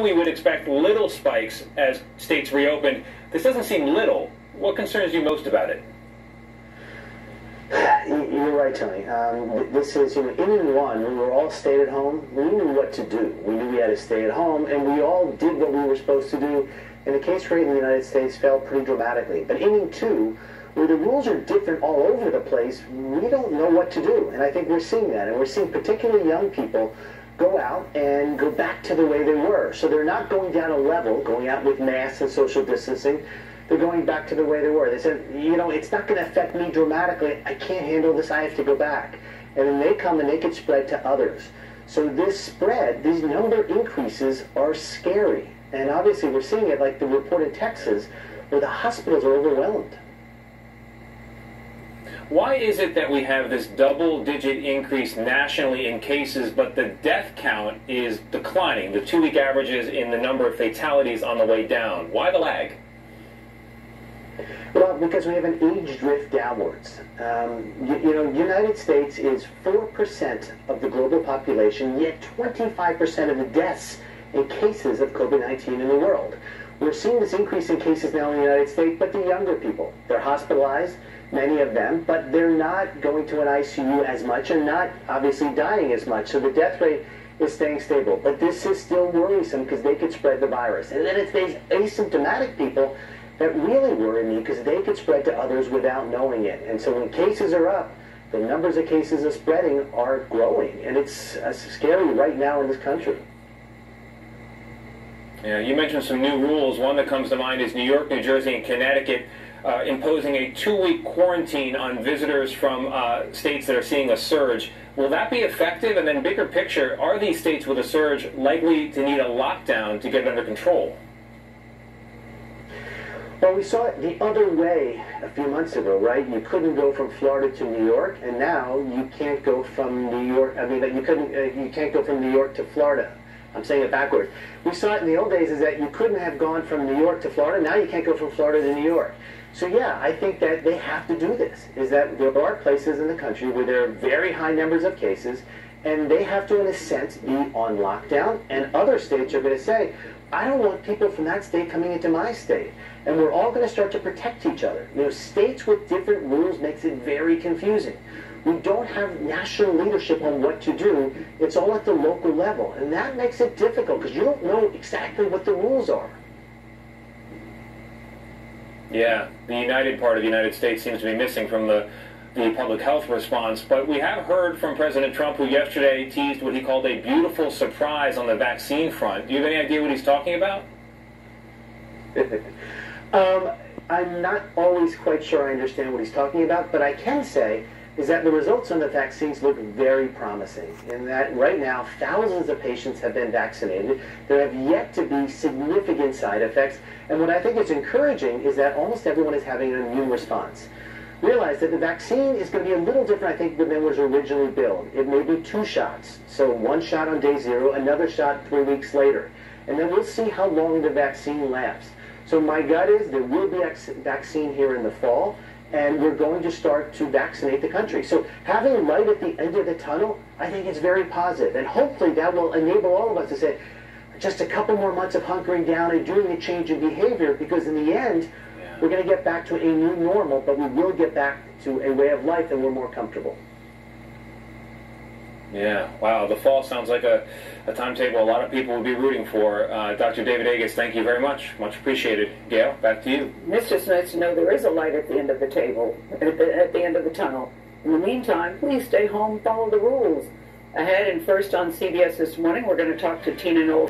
We would expect little spikes as states reopened. This doesn't seem little. What concerns you most about it? You're right, Tony. Um, this is, you know, in one, we were all stayed at home. We knew what to do. We knew we had to stay at home, and we all did what we were supposed to do. And the case rate in the United States fell pretty dramatically. But inning two, where the rules are different all over the place, we don't know what to do. And I think we're seeing that. And we're seeing particularly young people go out and go back to the way they were. So they're not going down a level, going out with masks and social distancing. They're going back to the way they were. They said, you know, it's not going to affect me dramatically. I can't handle this. I have to go back. And then they come and they can spread to others. So this spread, these number increases are scary. And obviously we're seeing it like the report in Texas where the hospitals are overwhelmed. Why is it that we have this double digit increase nationally in cases, but the death count is declining? The two week averages in the number of fatalities on the way down. Why the lag? Well, because we have an age drift downwards. Um, you, you know, United States is 4% of the global population, yet 25% of the deaths and cases of COVID-19 in the world. We're seeing this increase in cases now in the United States, but the younger people, they're hospitalized, many of them, but they're not going to an ICU as much and not obviously dying as much. So the death rate is staying stable. But this is still worrisome because they could spread the virus. And then it's these asymptomatic people that really worry me because they could spread to others without knowing it. And so when cases are up, the numbers of cases of spreading are growing. And it's uh, scary right now in this country. Yeah, you mentioned some new rules. One that comes to mind is New York, New Jersey, and Connecticut uh, imposing a two-week quarantine on visitors from uh, states that are seeing a surge. Will that be effective? And then, bigger picture, are these states with a surge likely to need a lockdown to get it under control? Well, we saw it the other way a few months ago, right? You couldn't go from Florida to New York, and now you can't go from New York. I mean, you couldn't. Uh, you can't go from New York to Florida. I'm saying it backwards. We saw it in the old days is that you couldn't have gone from New York to Florida. Now you can't go from Florida to New York. So yeah, I think that they have to do this. Is that there are places in the country where there are very high numbers of cases, and they have to, in a sense, be on lockdown. And other states are going to say, I don't want people from that state coming into my state. And we're all going to start to protect each other. You know, states with different rules makes it very confusing. We don't have national leadership on what to do. It's all at the local level. And that makes it difficult because you don't know exactly what the rules are. Yeah, the united part of the United States seems to be missing from the the public health response. But we have heard from President Trump, who yesterday teased what he called a beautiful surprise on the vaccine front. Do you have any idea what he's talking about? um, I'm not always quite sure I understand what he's talking about, but I can say is that the results on the vaccines look very promising in that right now thousands of patients have been vaccinated. There have yet to be significant side effects. And what I think is encouraging is that almost everyone is having an immune response. Realize that the vaccine is going to be a little different, I think, than was originally billed. It may be two shots. So one shot on day zero, another shot three weeks later. And then we'll see how long the vaccine lasts. So my gut is there will be vaccine here in the fall and we're going to start to vaccinate the country. So having light at the end of the tunnel, I think it's very positive. And hopefully that will enable all of us to say, just a couple more months of hunkering down and doing a change in behavior because in the end, yeah. we're going to get back to a new normal, but we will get back to a way of life that we're more comfortable. Yeah, wow. The fall sounds like a, a timetable a lot of people will be rooting for. Uh, Dr. David Agus, thank you very much. Much appreciated. Gayle, back to you. It's just nice to know there is a light at the end of the table, at the, at the end of the tunnel. In the meantime, please stay home, follow the rules. Ahead and first on CBS this morning, we're going to talk to Tina Knowles.